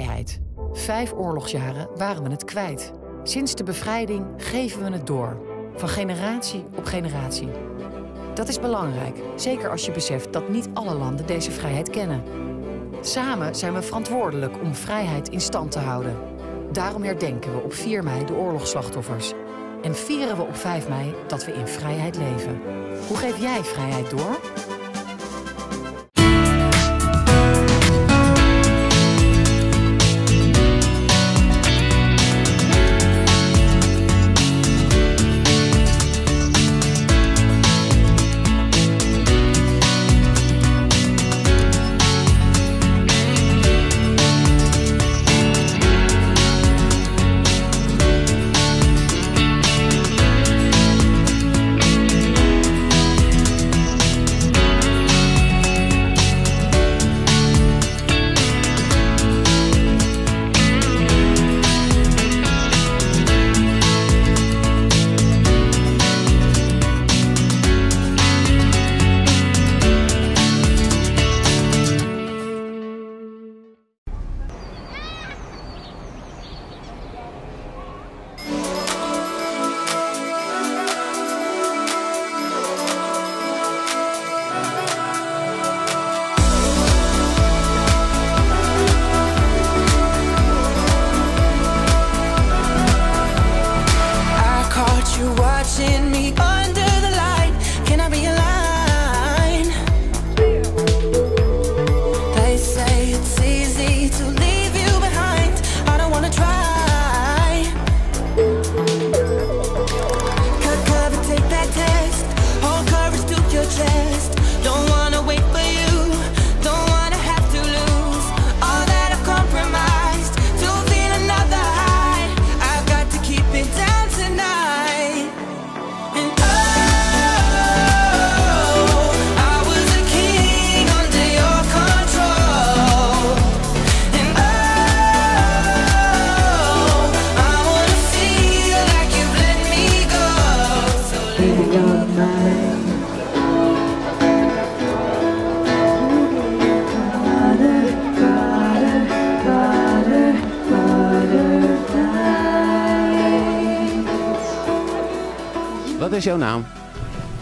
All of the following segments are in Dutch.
vrijheid. Vijf oorlogsjaren waren we het kwijt. Sinds de bevrijding geven we het door. Van generatie op generatie. Dat is belangrijk, zeker als je beseft dat niet alle landen deze vrijheid kennen. Samen zijn we verantwoordelijk om vrijheid in stand te houden. Daarom herdenken we op 4 mei de oorlogsslachtoffers. En vieren we op 5 mei dat we in vrijheid leven. Hoe geef jij vrijheid door?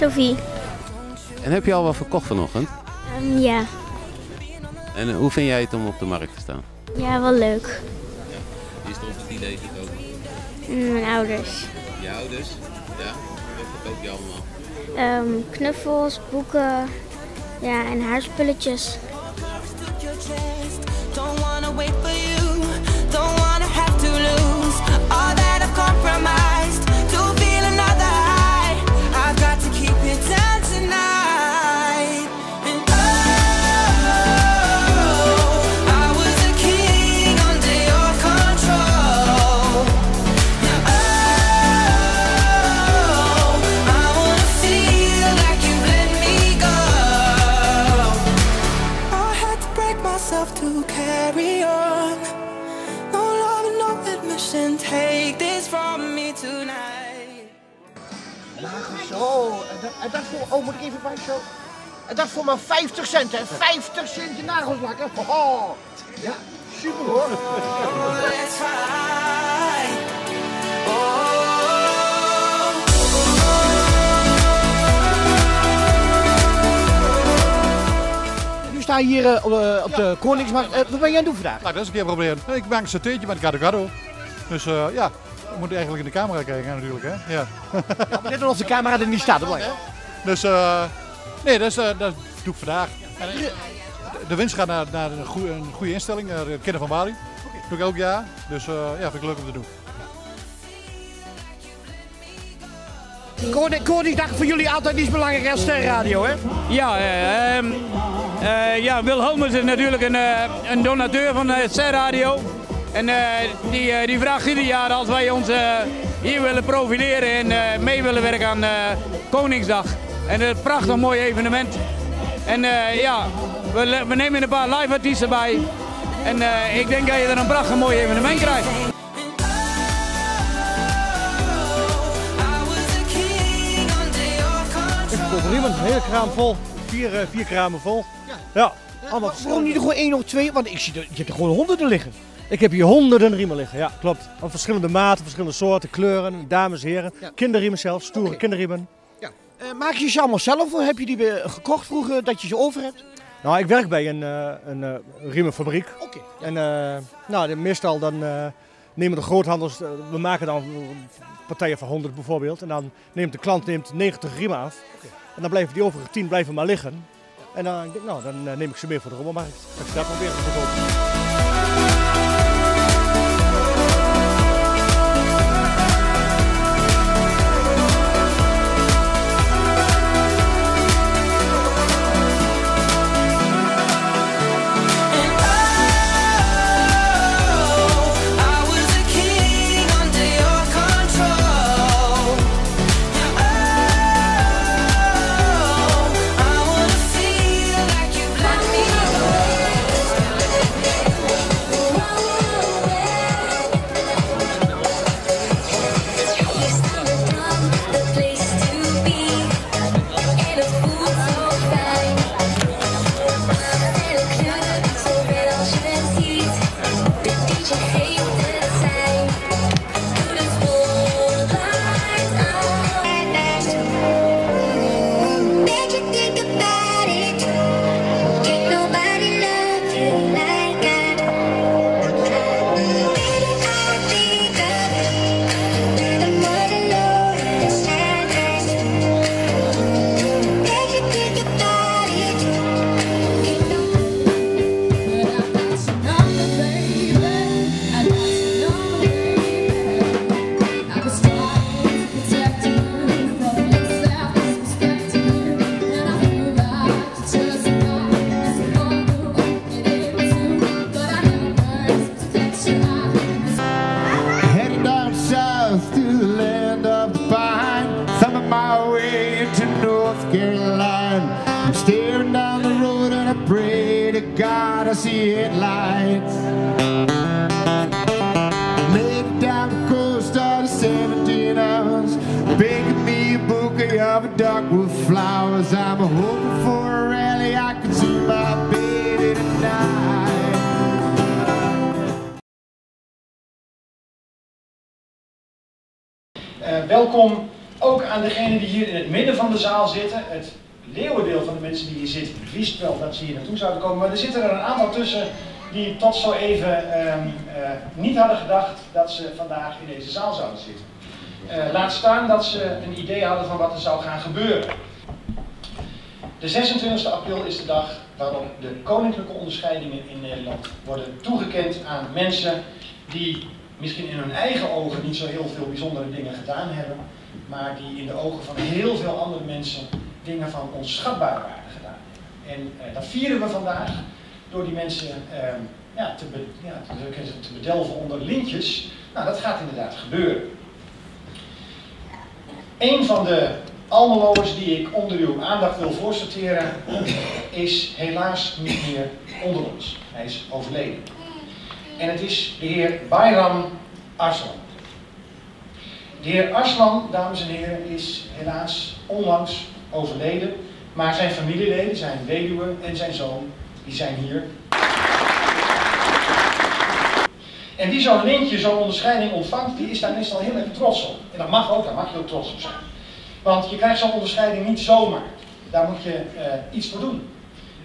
Sophie. En heb je al wat verkocht vanochtend? Ehm, ja. En eh, hoe vind jij het om op de markt te staan? ja, wel leuk. Wie stond het idee gekomen? Mm, Mijn ouders. Je ouders? Ja? Wat verkoop je allemaal? Ehm, knuffels, boeken ja, en haarspulletjes. Oh moet ik even bij zo. En dat voor maar 50 cent, hè? 50 cent je nagels lakken. Oh, ja, super hoor. Nu sta je hier eh, op, eh, op de Koningsmarkt. Eh, wat ben jij aan het doen vandaag? Nou, dat is een keer proberen. Ik maak een satéetje met gado gado. Dus eh, ja, we moeten eigenlijk in de camera kijken natuurlijk. Hè? Ja. Ja, maar net als de camera er niet staat. dat belangrijk. Dus eh, nee, dat, is, eh, dat doe ik vandaag. Eh, de, winst gaat naar, naar een, goede, een goede instelling, naar de Kinderen van Bali. doe ik elk jaar. Dus eh, ja, vind ik leuk om te doen. Koning, Koningsdag voor jullie altijd iets belangrijker als sterrenradio, hè? Ja, eh, ehm, eh, ja Wil Holmers is natuurlijk een, eh, een donateur van de C-radio. En eh, die, eh, die vraagt ieder jaar als wij ons eh, hier willen profileren en eh, mee willen werken aan eh, Koningsdag. En een prachtig mooi evenement. En eh, ja, we, we nemen een paar live artiesten bij. En eh, ik denk dat je er een prachtig mooi evenement krijgt. Een hele kraam vol. Vier, eh, vier kramen vol. Ja. Allemaal, waarom niet er gewoon één of twee? Want ik zie er, je hebt er gewoon honderden liggen. Ik heb hier honderden riemen liggen, ja, klopt. Van verschillende maten, verschillende soorten, kleuren, dames, heren. Ja. Kinderriemen zelfs, stoere kinderriemen. Eh, maak je ze allemaal zelf of heb je die gekocht vroeger dat je ze over hebt? Nou, ik werk bij een, eh, een eh, riemenfabriek. Oké. En nou, meestal dan nemen de groothandels, we maken dan partijen van 100 bijvoorbeeld. En dan neemt de klant neemt 90 riemen af. En dan blijven die overige 10 blijven maar liggen. En dan, nou, dan neem ik ze mee voor de rommelmarkt. Dat ik dat proberen te verkopen. Eh, welkom ook aan degenen die hier in het midden van de zaal zitten. Het leeuwendeel van de mensen die hier zitten wist wel dat ze hier naartoe zouden komen. Maar er zitten er een aantal tussen die tot zo even ehm, eh, niet hadden gedacht dat ze vandaag in deze zaal zouden zitten. Eh, laat staan dat ze een idee hadden van wat er zou gaan gebeuren. De 26 april is de dag waarop de koninklijke onderscheidingen in Nederland worden toegekend aan mensen die misschien in hun eigen ogen niet zo heel veel bijzondere dingen gedaan hebben, maar die in de ogen van heel veel andere mensen dingen van onschatbare waarde gedaan hebben. En eh, dat vieren we vandaag door die mensen ehm, ja, te, ja, te, te bedelven onder lintjes. Nou, dat gaat inderdaad gebeuren. Een van de Almeloers die ik onder uw aandacht wil voorsorteren, is helaas niet meer onder ons. Hij is overleden. En het is de heer Bayram Arslan. De heer Arslan, dames en heren, is helaas onlangs overleden. Maar zijn familieleden, zijn weduwe en zijn zoon, die zijn hier. En wie zo'n lintje, zo'n onderscheiding ontvangt, die is daar meestal heel erg trots op. En dat mag ook, daar mag je ook trots op zijn. Want je krijgt zo'n onderscheiding niet zomaar. Daar moet je eh, iets voor doen.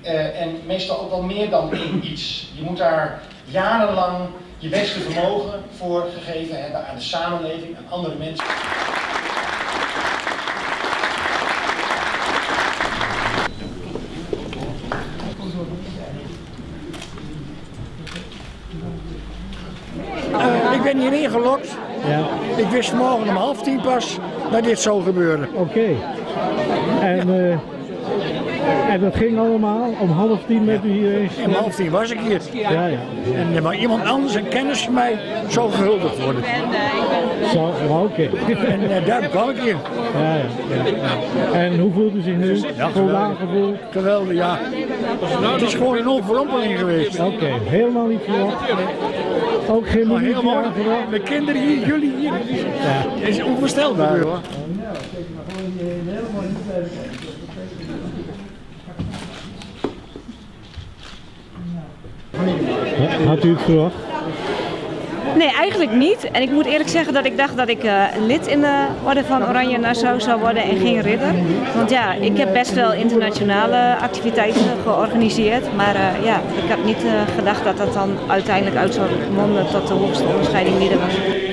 Eh, en meestal ook wel meer dan één iets. Je moet daar jarenlang je beste vermogen voor gegeven hebben aan de samenleving, aan andere mensen. Eh, ik ben hierin gelokt. Ja. Ik wist morgen om half tien pas dat dit zou gebeuren. Oké. En, eh, en dat ging allemaal om half tien met u hier eens. Om half tien was ik hier. Ja, ja. En er maar iemand anders, een kennis van mij, zou gehuldigd worden. Zo, ja, oké. En eh, daar kwam ik hier. Ja, ja, ja. En hoe voelt u zich nu? Ja, Voldaan gevoel? Geweldig, ja. Het is gewoon een overrompeling geweest. Oké, helemaal niet verwacht. Ook geen minuutje helemaal, de kinderen hier, jullie hier. Ja. Het is onvoorstelbaar hoor. Had u het verwacht? Nee, eigenlijk niet. En ik moet eerlijk zeggen dat ik dacht dat ik eh, lid in de Orde van Oranje Nassau zou worden en geen ridder. Want ja, ik heb best wel internationale activiteiten georganiseerd. Maar eh, ja, ik had niet eh, gedacht dat dat dan uiteindelijk uit zou monden tot de hoogste onderscheiding er was.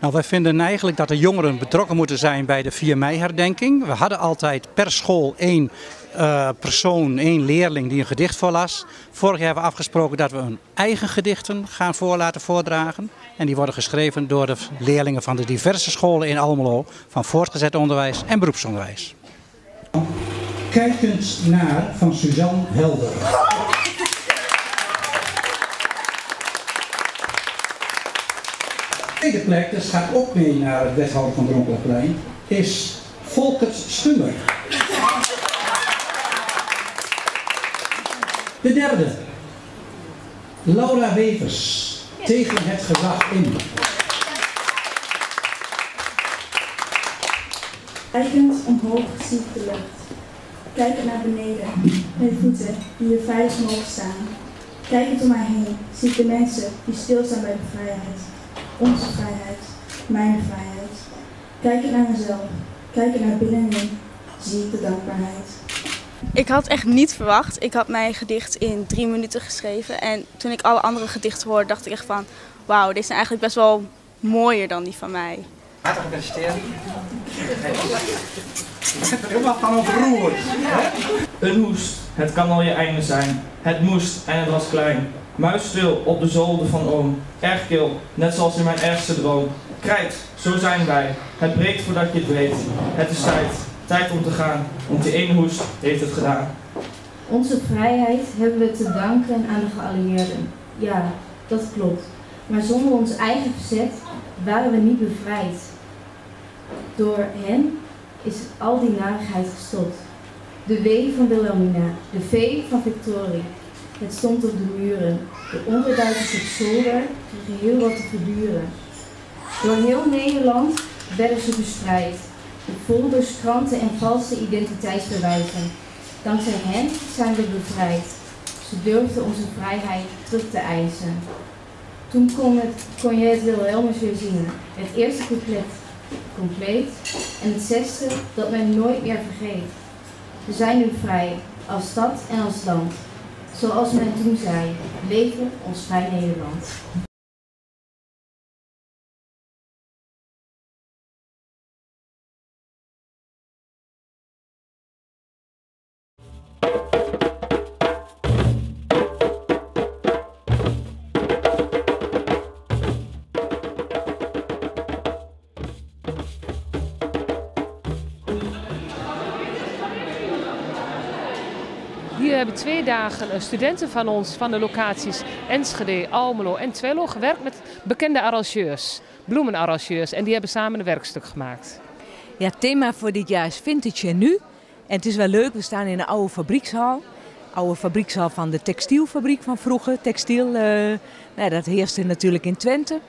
Nou, wij vinden eigenlijk dat de jongeren betrokken moeten zijn bij de 4 mei-herdenking. We hadden altijd per school één eh, persoon, één leerling die een gedicht voorlas. Vorig jaar hebben we afgesproken dat we hun eigen gedichten gaan voor laten voordragen. En die worden geschreven door de leerlingen van de diverse scholen in Almelo, van voortgezet onderwijs en beroepsonderwijs. Kijk eens naar van Suzanne Helder. Tweede plek, dus gaat ook mee naar het wethouder van Dronkelenplein, is Volkert Schunger. De derde, Laura Wevers, tegen het gezag in. Kijkend omhoog zie ik de lucht. Kijkend naar beneden, mijn voeten die hier veilig mogen staan. Kijkend om mij heen zie ik de mensen die stilstaan bij de vrijheid. Onze vrijheid, mijn vrijheid. Kijkend naar mezelf, kijkend naar binnenin, zie ik de dankbaarheid. Ik had echt niet verwacht. Ik had mijn gedicht in drie minuten geschreven. En toen ik alle andere gedichten hoorde, dacht ik echt van... Wauw, dit zijn eigenlijk best wel mooier dan die van mij. Hartelijk gefeliciteerd. Ik heb er helemaal van overroerd. Een hoest, het kan al je einde zijn. Het moest en het was klein. Muisstil op de zolder van oom. Erg kil, net zoals in mijn ergste droom. Krijt, zo zijn wij. Het breekt voordat je het weet. Het is tijd, tijd om te gaan. Want die ene hoest heeft het gedaan. Onze vrijheid hebben we te danken aan de geallieerden. Ja, dat klopt. Maar zonder ons eigen verzet waren we niet bevrijd. Door hen is al die narigheid gestopt. De W van Wilhelmina, de V van Victorie. Het stond op de muren. De onderduikers op zolder kregen heel wat te verduren. Door heel Nederland werden ze verspreid. De folders, kranten en valse identiteitsbewijzen. Dankzij hen zijn we bevrijd. Ze durfden onze vrijheid terug te eisen. Toen kon, het, kon je het Wilhelmus weer zingen. Het eerste couplet compleet en het zesde dat men nooit meer vergeet. We zijn nu vrij, als stad en als land. Zoals men toen zei, leven ons vrij Nederland. Twee dagen studenten van ons van de locaties Enschede, Almelo en Twello gewerkt met bekende arrangeurs, bloemenarrangeurs. En die hebben samen een werkstuk gemaakt. Ja, het thema voor dit jaar is Vintage en Nu. En het is wel leuk, we staan in een oude fabriekshal. Oude fabriekshal van de textielfabriek van vroeger. Textiel, eh, nou, dat heerste natuurlijk in Twente.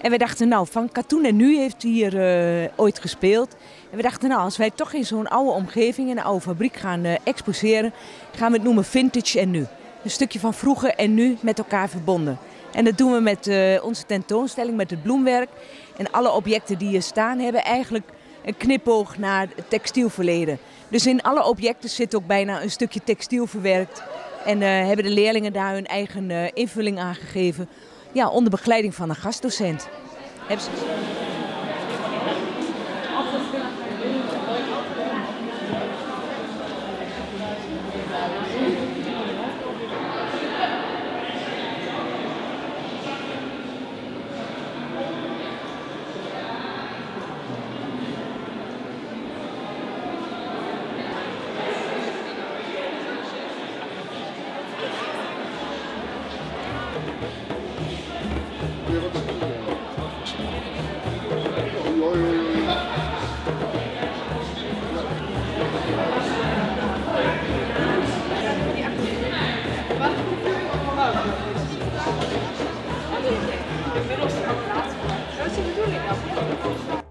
En we dachten, nou, van Katoen en Nu heeft hier eh, ooit gespeeld. En we dachten, nou, als wij toch in zo'n oude omgeving, in een oude fabriek gaan eh, exposeren, gaan we het noemen Vintage en Nu. Een stukje van vroeger en nu met elkaar verbonden. En dat doen we met eh, onze tentoonstelling, met het bloemwerk. En alle objecten die hier staan hebben eigenlijk een knipoog naar het textielverleden. Dus in alle objecten zit ook bijna een stukje textiel verwerkt. En eh, hebben de leerlingen daar hun eigen invulling aan gegeven. Ja, onder begeleiding van een gastdocent. Hebben. de middelste plaats. Dat is de bedoeling.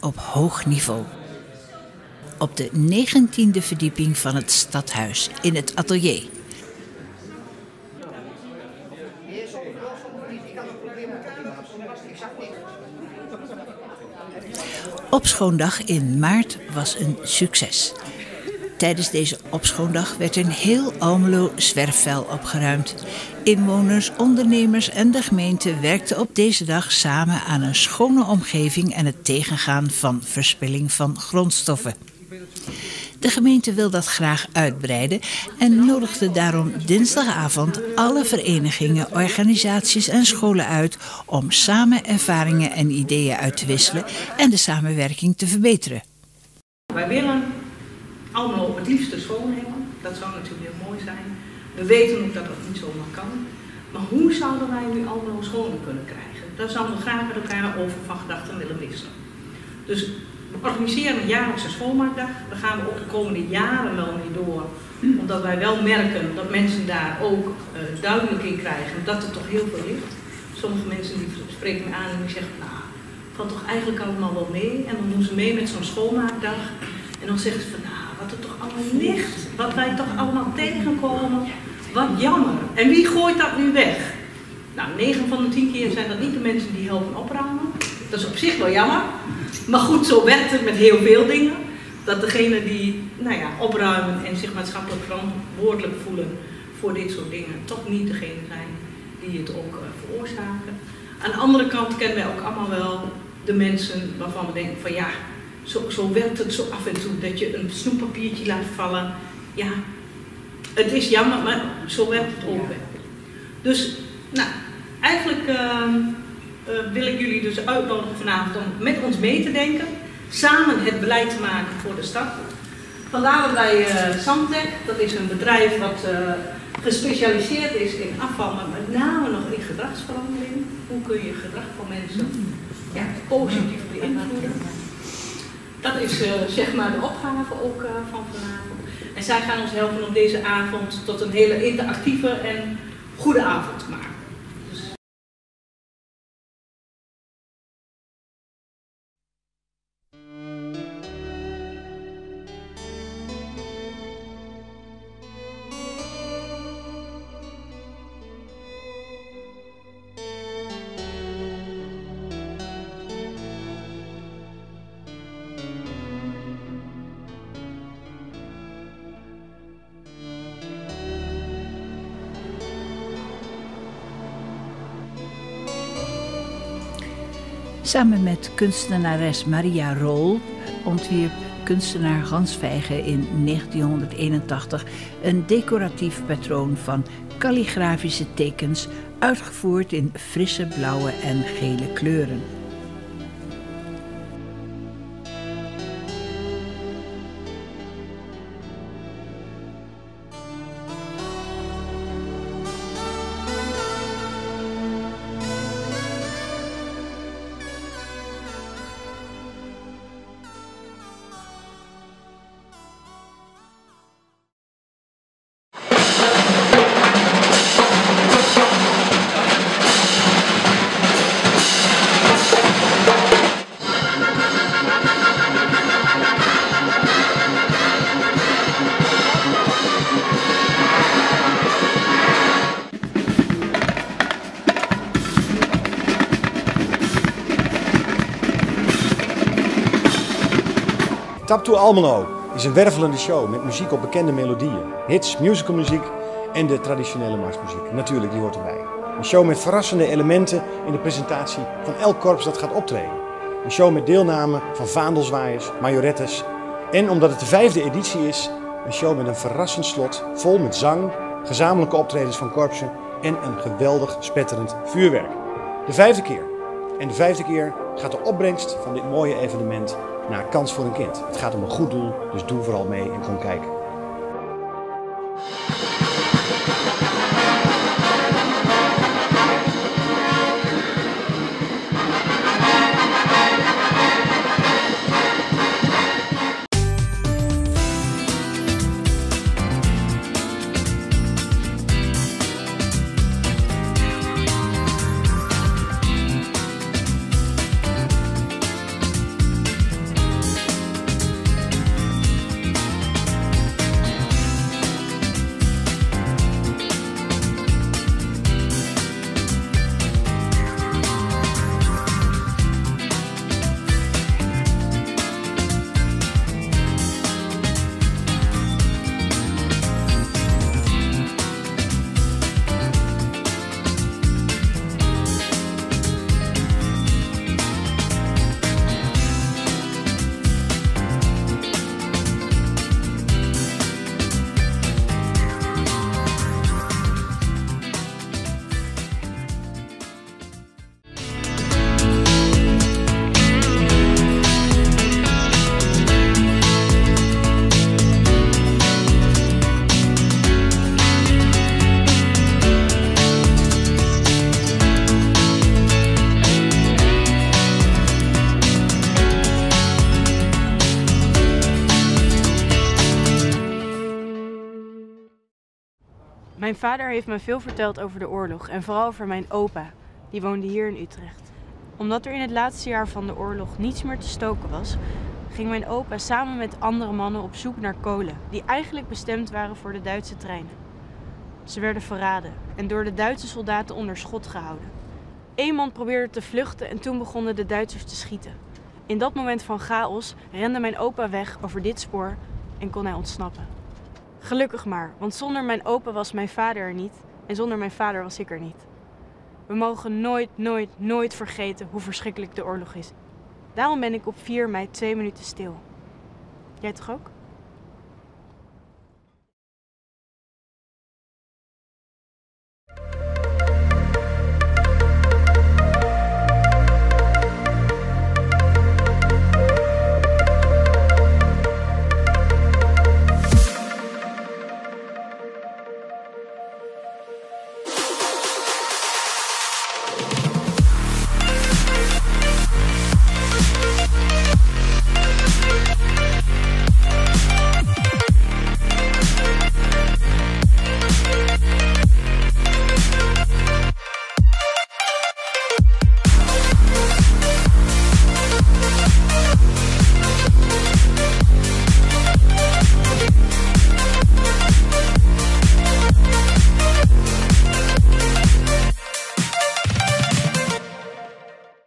Op hoog niveau. Op de 19e verdieping van het stadhuis in het atelier. Opschoondag in maart was een succes. Tijdens deze opschoondag werd in heel Almelo zwerfvuil opgeruimd. Inwoners, ondernemers en de gemeente werkten op deze dag samen aan een schone omgeving en het tegengaan van verspilling van grondstoffen. De gemeente wil dat graag uitbreiden en nodigde daarom dinsdagavond alle verenigingen, organisaties en scholen uit om samen ervaringen en ideeën uit te wisselen en de samenwerking te verbeteren. Wij willen allemaal op het liefste schoon hebben. Dat zou natuurlijk heel mooi zijn. We weten ook dat dat niet zomaar kan. Maar hoe zouden wij nu allemaal schoner kunnen krijgen? Daar zouden we graag met elkaar over van gedachten willen wisselen. Dus we organiseren een jaarlijkse schoonmaakdag. Daar gaan we ook de komende jaren wel mee door. Omdat wij wel merken dat mensen daar ook eh, duidelijk in krijgen dat er toch heel veel ligt. Sommige mensen die spreken me aan en die zeggen, nou, valt toch eigenlijk allemaal wel mee. En dan doen ze mee met zo'n schoonmaakdag. En dan zeggen ze van, nou, wat er toch allemaal ligt. Wat wij toch allemaal tegenkomen. Wat jammer. En wie gooit dat nu weg? Nou, 9 van de 10 keer zijn dat niet de mensen die helpen opruimen. Dat is op zich wel jammer. Maar goed, zo werkt het met heel veel dingen. Dat degene die nou ja, opruimen en zich maatschappelijk verantwoordelijk voelen voor dit soort dingen, toch niet degene zijn die het ook uh, veroorzaken. Aan de andere kant kennen wij ook allemaal wel de mensen waarvan we denken van ja, zo, zo werkt het zo af en toe. Dat je een snoeppapiertje laat vallen. Ja, het is jammer, maar zo werkt het ook. Dus, nou, eigenlijk uh, uh, wil ik jullie dus uitnodigen vanavond om met ons mee te denken. Samen het beleid te maken voor de stad. Vandaar dat wij uh, Samtec, dat is een bedrijf wat gespecialiseerd is in afval, maar met name nog in gedragsverandering. Hoe kun je gedrag van mensen ja, positief beïnvloeden? Dat is uh, zeg maar de opgave ook uh, van vanavond. En zij gaan ons helpen om deze avond tot een hele interactieve en goede avond te maken. Samen met kunstenares Maria Rol ontwierp kunstenaar Hans Vijgen in 1981 een decoratief patroon van kalligrafische tekens, uitgevoerd in frisse blauwe en gele kleuren. Tap to Almelo is een wervelende show met muziek op bekende melodieën. Hits, musicalmuziek en de traditionele marsmuziek. Natuurlijk, die hoort erbij. Een show met verrassende elementen in de presentatie van elk korps dat gaat optreden. Een show met deelname van vaandelzwaaiers, majorettes. En omdat het de vijfde editie is, een show met een verrassend slot vol met zang, gezamenlijke optredens van korpsen en een geweldig spetterend vuurwerk. De vijfde keer. En de vijfde keer gaat de opbrengst van dit mooie evenement naar Kans voor een Kind. Het gaat om een goed doel, dus doe vooral mee en kom kijken. Mijn vader heeft me veel verteld over de oorlog en vooral over mijn opa, die woonde hier in Utrecht. Omdat er in het laatste jaar van de oorlog niets meer te stoken was, ging mijn opa samen met andere mannen op zoek naar kolen, die eigenlijk bestemd waren voor de Duitse treinen. Ze werden verraden en door de Duitse soldaten onder schot gehouden. Eén man probeerde te vluchten en toen begonnen de Duitsers te schieten. In dat moment van chaos rende mijn opa weg over dit spoor en kon hij ontsnappen. Gelukkig maar, want zonder mijn opa was mijn vader er niet en zonder mijn vader was ik er niet. We mogen nooit, nooit, nooit vergeten hoe verschrikkelijk de oorlog is. Daarom ben ik op 4 mei twee minuten stil. Jij toch ook?